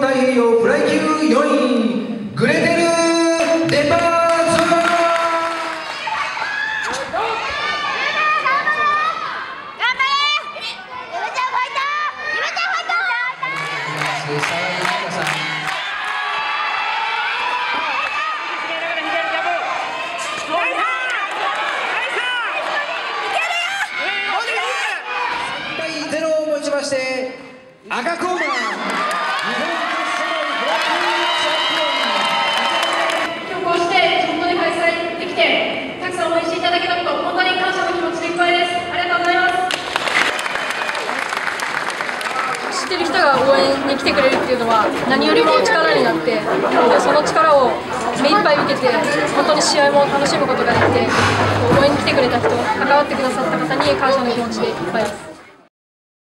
代表フライ級4位グレテル・デンバーズ対ゼロをもちまして赤コーナー日本決勝フライ級チャンピオン今日こうして地元で開催できてたくさん応援していただけたこと本当に感謝の気持ちでいっぱいですありがとうございしてる人が応援に来てくれるっていうのは何よりも力になってその力を目いっぱい受けて本当に試合も楽しむことができて応援に来てくれた人関わってくださった方に感謝の気持ちでいっぱいです。